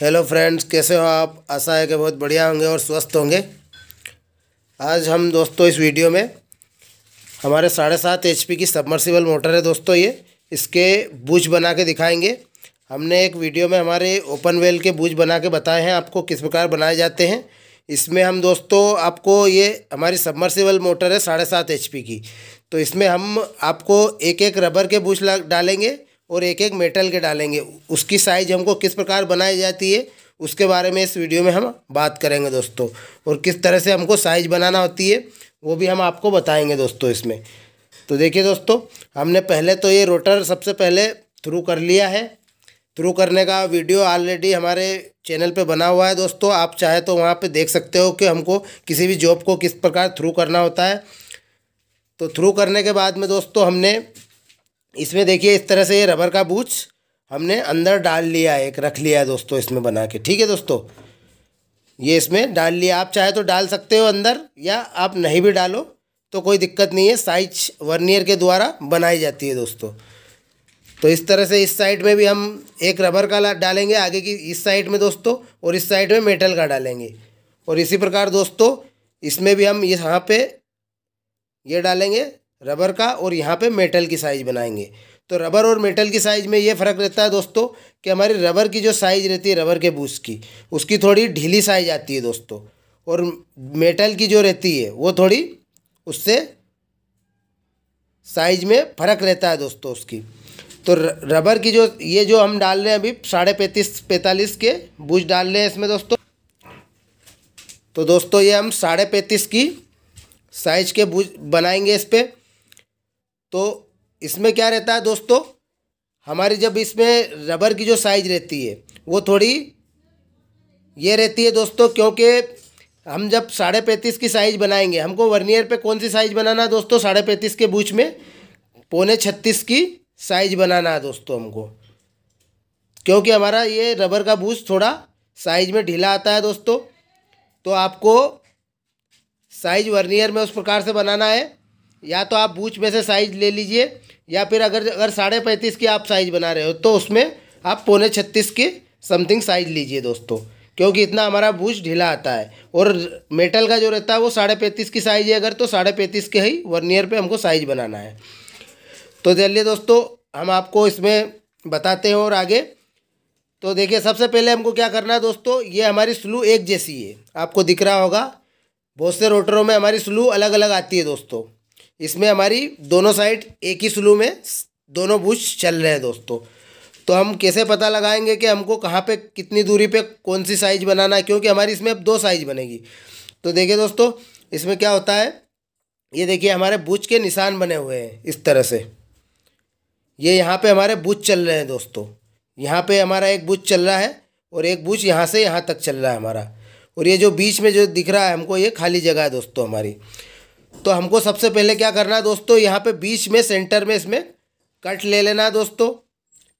Hello friends कैसे हो आप? आशा है कि बहुत बढ़िया होंगे और स्वस्थ होंगे। आज हम दोस्तों इस वीडियो में हमारे साढ़े सात एच की सबमर्सिबल मोटर है दोस्तों ये। इसके बूझ बना के दिखाएँगे। हमने एक वीडियो में हमारे ओपन वेल के बूझ बना के बताए हैं, आपको किस प्रकार बनाए जाते हैं। इसमें हम दोस्तों आपको ये हमारी सबमर्सिबल मोटर है साढ़े सात एच की। तो इसमें हम आपको एक एक रबर के बूझ डालेंगे। और एक एक मेटल के डालेंगे। उसकी साइज़ हमको किस प्रकार बनाई जाती है, उसके बारे में इस वीडियो में हम बात करेंगे दोस्तों। और किस तरह से हमको साइज़ बनाना होती है, वो भी हम आपको बताएँगे दोस्तों इसमें। तो देखिए दोस्तों, हमने पहले तो ये रोटर सबसे पहले थ्रू कर लिया है। थ्रू करने का वीडियो ऑलरेडी हमारे चैनल पे बना हुआ है दोस्तों। आप चाहे तो वहाँ पे देख सकते हो कि हमको किसी भी जॉब को किस प्रकार थ्रू करना होता है। तो थ्रू करने के बाद में दोस्तों हमने इसमें देखिए, इस तरह से ये रबर का बूच हमने अंदर डाल लिया एक रख लिया है दोस्तों इसमें बना के। ठीक है दोस्तों? ये इसमें डाल लिया। आप चाहे तो डाल सकते हो अंदर, या आप नहीं भी डालो तो कोई दिक्कत नहीं है। साइज़ वर्नियर के द्वारा बनाई जाती है दोस्तों। तो इस तरह से इस साइड में भी हम एक रबर का डालेंगे, आगे की इस साइड में दोस्तों, और इस साइड में मेटल का डालेंगे। और इसी प्रकार दोस्तों, इसमें भी हम यहाँ पे ये डालेंगे रबर का और यहाँ पे मेटल की साइज़ बनाएँगे। तो रबर और मेटल की साइज़ में ये फ़र्क रहता है दोस्तों कि हमारी रबर की जो साइज़ रहती है, रबर के बूस की, उसकी थोड़ी ढीली साइज़ आती है दोस्तों। और मेटल की जो रहती है, वो थोड़ी उससे साइज़ में फ़र्क रहता है दोस्तों उसकी। तो रबर की जो, ये जो हम डाल रहे हैं अभी, साढ़े पैंतीस, पैंतालीस के बूझ डाल रहे हैं इसमें दोस्तों। तो दोस्तों ये हम साढ़े पैंतीस की साइज़ के बूझ बनाएँगे इस पर तो इसमें क्या रहता है दोस्तों? हमारी जब इसमें रबर की जो साइज़ रहती है, वो थोड़ी ये रहती है दोस्तों, क्योंकि हम जब साढ़े पैंतीस की साइज़ बनाएँगे, हमको वर्नियर पे कौन सी साइज़ बनाना है दोस्तों? साढ़े पैंतीस के बूच में पौने छत्तीस की साइज़ बनाना है दोस्तों हमको। क्योंकि हमारा ये रबर का बूच थोड़ा साइज़ में ढीला आता है दोस्तों तो आपको साइज़ वर्नियर में उस प्रकार से बनाना है। या तो आप बूच में से साइज़ ले लीजिए, या फिर अगर अगर साढ़े पैंतीस की आप साइज़ बना रहे हो तो उसमें आप पौने छत्तीस की समथिंग साइज़ लीजिए दोस्तों। क्योंकि इतना हमारा बूच ढीला आता है। और मेटल का जो रहता है, वो साढ़े पैंतीस की साइज़ है अगर तो साढ़े पैंतीस के ही वर्नियर पे हमको साइज़ बनाना है। तो चलिए दोस्तों, हम आपको इसमें बताते हैं और आगे। तो देखिए, सबसे पहले हमको क्या करना है दोस्तों, ये हमारी स्लू एक जैसी है। आपको दिख रहा होगा, बहुत से रोटरों में हमारी स्लू अलग अलग आती है दोस्तों। इसमें हमारी दोनों साइड एक ही स्लू में दोनों बुश चल रहे हैं दोस्तों। तो हम कैसे पता लगाएँगे कि हमको कहाँ पे कितनी दूरी पे कौन सी साइज़ बनाना है? क्योंकि हमारी इसमें अब दो साइज़ बनेगी। तो देखिए दोस्तों, इसमें क्या होता है? ये देखिए, हमारे बुच के निशान बने हुए हैं इस तरह से। ये यहाँ पे हमारे बुच चल रहे हैं दोस्तों। यहाँ पे हमारा एक बुच चल रहा है और एक बुच यहाँ से यहाँ तक चल रहा है हमारा। और ये जो बीच में जो दिख रहा है, हमको ये खाली जगह है दोस्तों हमारी। तो हमको सबसे पहले क्या करना है दोस्तों, यहाँ पे बीच में सेंटर में इसमें कट ले लेना है दोस्तों।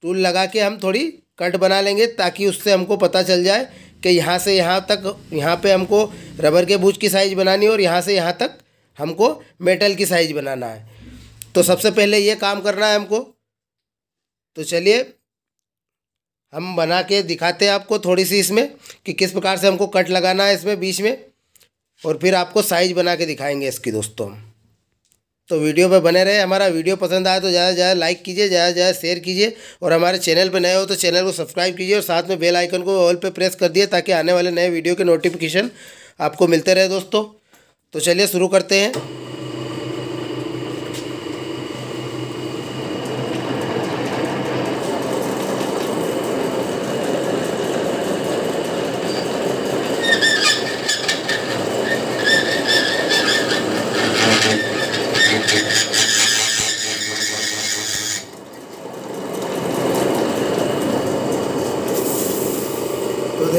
टूल लगा के हम थोड़ी कट बना लेंगे ताकि उससे हमको पता चल जाए कि यहाँ से यहाँ तक, यहाँ पे हमको रबर के बूझ की साइज़ बनानी है और यहाँ से यहाँ तक हमको मेटल की साइज़ बनाना है। तो सबसे पहले ये काम करना है हमको। तो चलिए, हम बना के दिखाते हैं आपको थोड़ी सी इसमें कि किस प्रकार से हमको कट लगाना है इसमें बीच में। और फिर आपको साइज़ बना के दिखाएँगे इसकी दोस्तों तो वीडियो पे बने रहे, हमारा वीडियो पसंद आए तो ज़्यादा से ज़्यादा लाइक कीजिए, ज़्यादा से ज़्यादा शेयर कीजिए और हमारे चैनल पर नए हो तो चैनल को सब्सक्राइब कीजिए और साथ में बेल आइकन को ऑल पे प्रेस कर दिए ताकि आने वाले नए वीडियो के नोटिफिकेशन आपको मिलते रहे दोस्तों। तो चलिए शुरू करते हैं।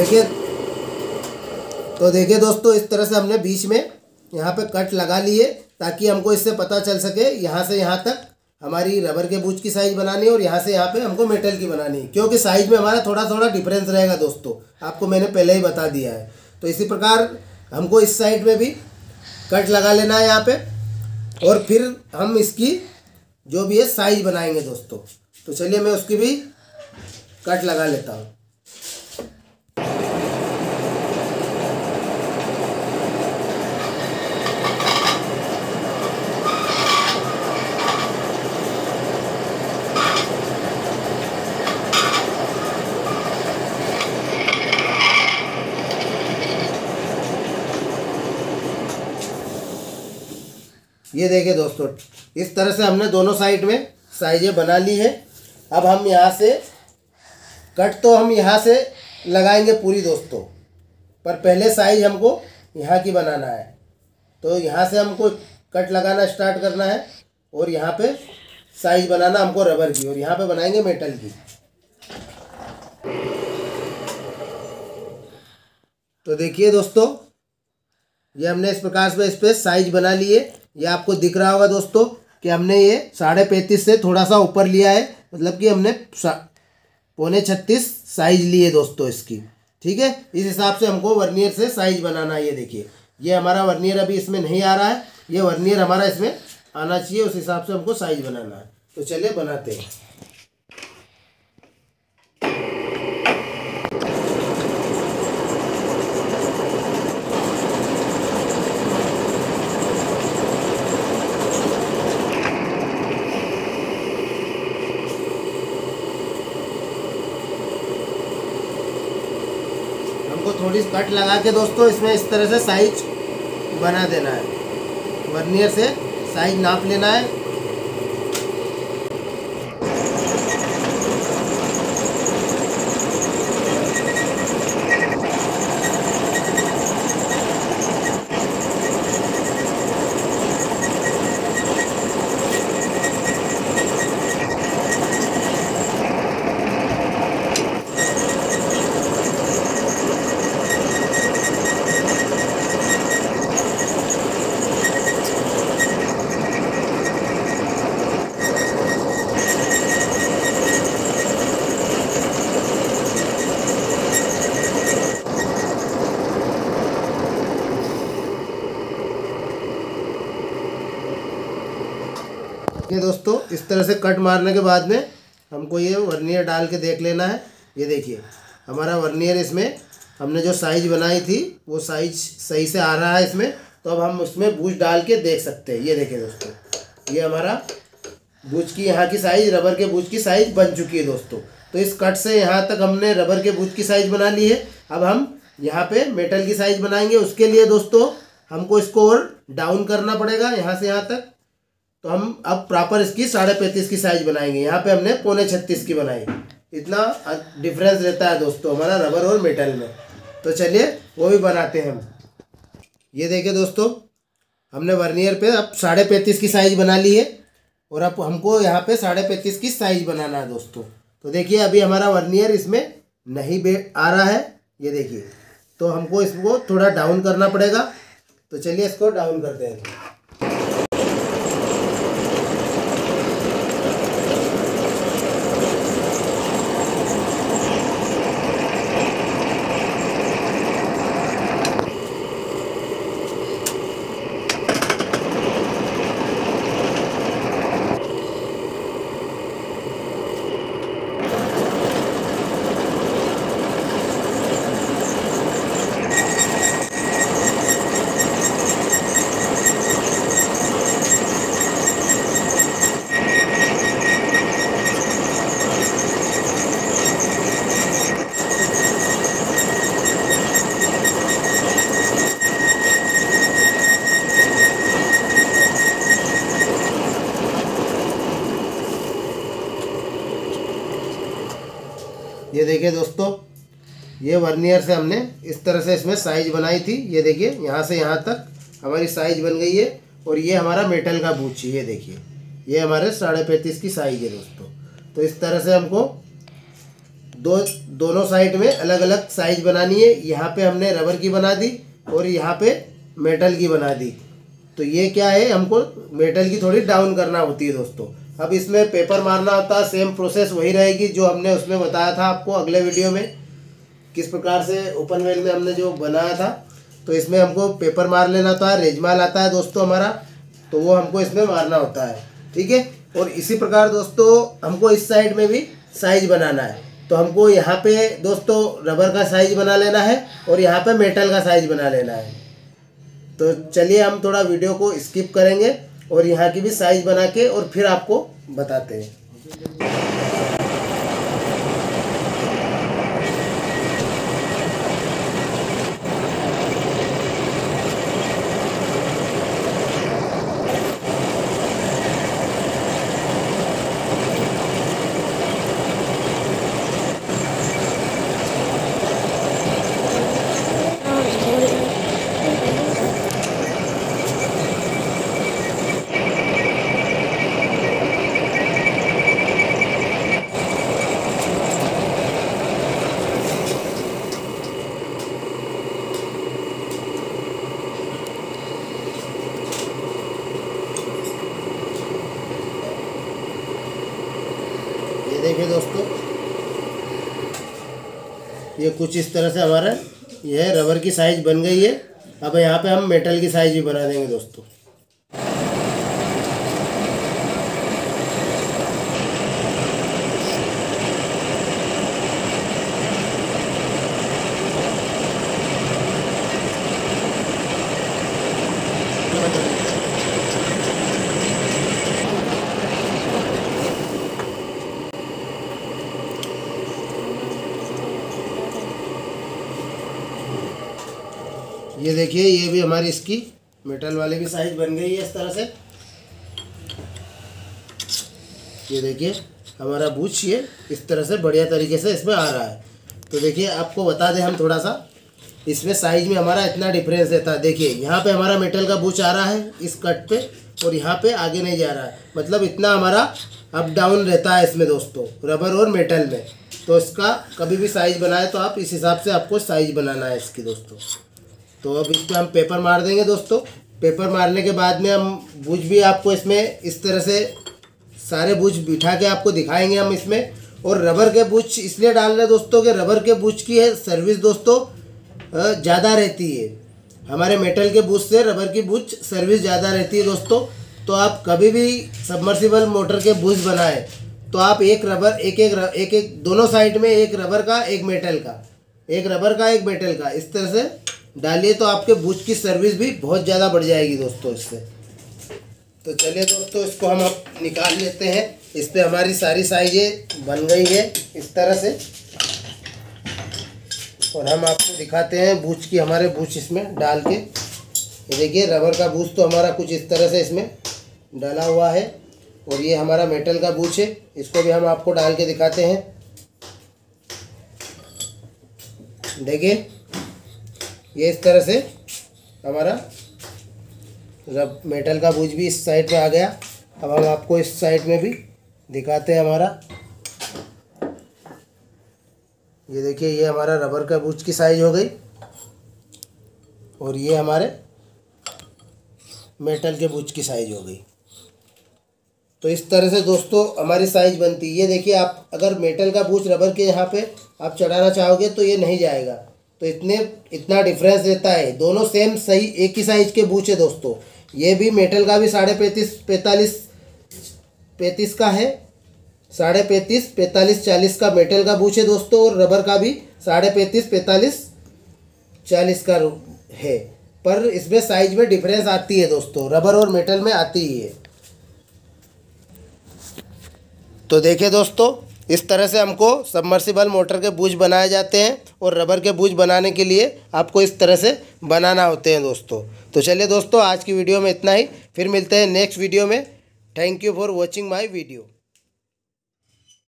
देखिए। तो देखिए दोस्तों, इस तरह से हमने बीच में यहाँ पे कट लगा लिए ताकि हमको इससे पता चल सके यहाँ से यहाँ तक हमारी रबर के बूच की साइज़ बनानी है और यहाँ से यहाँ पे हमको मेटल की बनानी है। क्योंकि साइज़ में हमारा थोड़ा थोड़ा डिफरेंस रहेगा दोस्तों। आपको मैंने पहले ही बता दिया है। तो इसी प्रकार हमको इस साइड में भी कट लगा लेना है यहाँ पे और फिर हम इसकी जो भी है साइज़ बनाएँगे दोस्तों। तो चलिए मैं उसकी भी कट लगा लेता हूँ। ये देखिए दोस्तों, इस तरह से हमने दोनों साइड में साइजें बना ली है। अब हम यहाँ से कट तो हम यहाँ से लगाएँगे पूरी दोस्तों, पर पहले साइज़ हमको यहाँ की बनाना है। तो यहाँ से हमको कट लगाना स्टार्ट करना है और यहाँ पे साइज़ बनाना हमको रबर की, और यहाँ पे बनाएँगे मेटल की। तो देखिए दोस्तों, ये हमने इस प्रकार से इस पर साइज़ बना लिए। ये आपको दिख रहा होगा दोस्तों कि हमने ये साढ़े पैंतीस से थोड़ा सा ऊपर लिया है। मतलब कि हमने पौने छत्तीस साइज़ लिए दोस्तों इसकी। ठीक है? इस हिसाब से हमको वर्नियर से साइज़ बनाना है ये देखिए। ये हमारा वर्नियर अभी इसमें नहीं आ रहा है। ये वर्नियर हमारा इसमें आना चाहिए, उस हिसाब से हमको साइज़ बनाना है। तो चलिए बनाते हैं। थोड़ी कट लगा के दोस्तों इसमें इस तरह से साइज़ बना देना है। वर्नियर से साइज़ नाप लेना है। ये दोस्तों इस तरह से कट मारने के बाद में हमको ये वर्नियर डाल के देख लेना है। ये देखिए, हमारा वर्नियर इसमें हमने जो साइज़ बनाई थी, वो साइज़ सही से आ रहा है इसमें। तो अब हम उसमें बूझ डाल के देख सकते हैं। ये देखिए दोस्तों, ये हमारा बूझ की यहाँ की साइज़ रबर के बूझ की साइज़ बन चुकी है दोस्तों। तो इस कट से यहाँ तक हमने रबर के बूझ की साइज़ बना ली है। अब हम यहाँ पे मेटल की साइज़ बनाएँगे। उसके लिए दोस्तों हमको इसको और डाउन करना पड़ेगा यहाँ से यहाँ तक। तो हम अब प्रॉपर इसकी साढ़े पैंतीस की साइज़ बनाएँगे। यहाँ पे हमने पौने छत्तीस की बनाई। इतना डिफरेंस रहता है दोस्तों, हमारा रबर और मेटल में। तो चलिए, वो भी बनाते हैं हम। ये देखिए दोस्तों, हमने वर्नियर पे अब साढ़े पैंतीस की साइज़ बना ली है। और अब हमको यहाँ पे साढ़े पैंतीस की साइज़ बनाना है दोस्तों। तो देखिए, अभी हमारा वर्नियर इसमें नहीं बे, आ रहा है। ये देखिए तो हमको इसको थोड़ा डाउन करना पड़ेगा। तो चलिए इसको डाउन करते हैं ये देखिए दोस्तों ये वर्नियर से हमने इस तरह से इसमें साइज़ बनाई थी। ये देखिए, यहाँ से यहाँ तक हमारी साइज़ बन गई है और ये हमारा मेटल का बूची ये देखिए। ये हमारे साढ़े पैंतीस की साइज़ है दोस्तों। तो इस तरह से हमको दो, दोनों साइड में अलग अलग साइज़ बनानी है। यहाँ पे हमने रबर की बना दी और यहाँ पे मेटल की बना दी। तो ये क्या है, हमको मेटल की थोड़ी डाउन करना होती है दोस्तों। अब इसमें पेपर मारना होता है सेम प्रोसेस वही रहेगी जो हमने उसमें बताया था आपको अगले वीडियो में। किस प्रकार से ओपन वेल में हमने जो बनाया था तो इसमें हमको पेपर मार लेना होता है रेजमाल आता है दोस्तों हमारा तो वो हमको इसमें मारना होता है, ठीक है? और इसी प्रकार दोस्तों हमको इस साइड में भी साइज़ बनाना है तो हमको यहाँ पे दोस्तों रबर का साइज़ बना लेना है और यहाँ पे मेटल का साइज़ बना लेना है। तो चलिए हम थोड़ा वीडियो को स्किप करेंगे और यहाँ की भी साइज़ बना के और फिर आपको बताते हैं दोस्तों ये कुछ इस तरह से हमारा यह रबर की साइज़ बन गई है। अब यहाँ पे हम मेटल की साइज़ भी बना देंगे दोस्तों। ये देखिए, ये भी हमारी इसकी मेटल वाले की साइज़ बन गई है इस तरह से। ये देखिए, हमारा बूच ये इस तरह से बढ़िया तरीके से इसमें आ रहा है। तो देखिए, आपको बता दें हम थोड़ा सा, इसमें साइज़ में हमारा इतना डिफरेंस रहता है। देखिए, यहाँ पे हमारा मेटल का बूच आ रहा है इस कट पे और यहाँ पे आगे नहीं जा रहा है। मतलब इतना हमारा अप डाउन रहता है इसमें दोस्तों रबर और मेटल में। तो इसका कभी भी साइज़ बनाए तो आप इस हिसाब से आपको साइज़ बनाना है इसकी दोस्तों। तो अब इस पर हम पेपर मार देंगे दोस्तों। पेपर मारने के बाद में हम बुझ भी आपको इसमें इस तरह से सारे बुझ बिठा के आपको दिखाएँगे हम इसमें। और रबर के बुझ इसलिए डाल रहे दोस्तों कि रबर के बुझ की है सर्विस दोस्तों ज़्यादा रहती है। हमारे मेटल के बुझ से रबर की बुझ सर्विस ज़्यादा रहती है दोस्तों। तो आप कभी भी सबमर्सिबल मोटर के बुझ बनाए तो आप एक रबर, एक एक एक एक दोनों साइड में एक रबर का, एक मेटल का, एक रबर का, एक मेटल का, इस तरह से डालिए तो आपके बुच की सर्विस भी बहुत ज़्यादा बढ़ जाएगी दोस्तों इससे। तो चलिए दोस्तों, इसको हम अब निकाल लेते हैं। इस पर हमारी सारी साइजें बन गई है इस तरह से। और हम आपको दिखाते हैं बूच की हमारे बूच इसमें डाल के। देखिए रबर का बूच तो हमारा कुछ इस तरह से इसमें डाला हुआ है। और ये हमारा मेटल का बूच है। इसको भी हम आपको डाल के दिखाते हैं। देखिए ये इस तरह से हमारा रब मेटल का बूझ भी इस साइड में आ गया, अब हम आपको इस साइड में भी दिखाते हैं हमारा। ये देखिए, ये हमारा रबर का बूझ की साइज़ हो गई और ये हमारे मेटल के बूझ की साइज़ हो गई। तो इस तरह से दोस्तों हमारी साइज़ बनती है। ये देखिए, आप अगर मेटल का बूझ रबर के यहाँ पे आप चढ़ाना चाहोगे तो ये नहीं जाएगा। तो इतने, इतना डिफरेंस रहता है। दोनों सेम सही, एक ही साइज़ के बूच है दोस्तों। ये भी मेटल का भी साढ़े पैंतीस, पैंतालीस, पैंतीस का है। साढ़े पैंतीस, पैंतालीस, चालीस का मेटल का बूच है दोस्तों, और रबर का भी साढ़े पैंतीस, पैंतालीस, चालीस का है। पर इसमें साइज़ में डिफरेंस आती है दोस्तों। रबर और मेटल में आती ही है। तो देखिए दोस्तों इस तरह से हमको सबमर्सिबल मोटर के बूझ बनाए जाते हैं और रबर के बूझ बनाने के लिए आपको इस तरह से बनाना होते हैं दोस्तों। तो चलिए दोस्तों, आज की वीडियो में इतना ही। फिर मिलते हैं नेक्स्ट वीडियो में। Thank you for watching my video